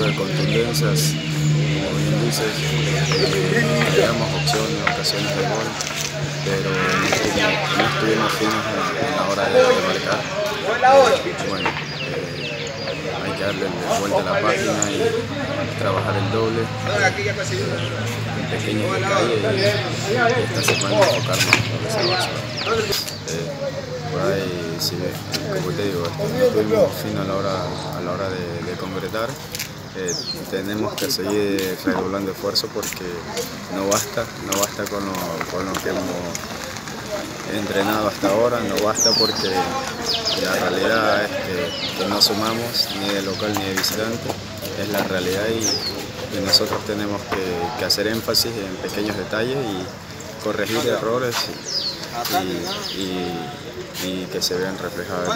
de contundencias, como bien dices, eh, opciones, ocasiones de gol, pero no estuvimos, finos en, la hora de, de marcar. Bueno, eh, hay que darle vuelta a la página y trabajar el doble en pequeños detalles y, esta semana enfocarnos en lo que se eh, sí, como te digo, no estuvimos finos a la hora, a la hora de concretar. Eh, tenemos que seguir redoblando esfuerzo porque no basta, no basta con lo, con lo que hemos entrenado hasta ahora, no basta porque la realidad es que, no sumamos ni de local ni de visitante, es la realidad y, nosotros tenemos que, hacer énfasis en pequeños detalles y corregir errores y, y, que se vean reflejados.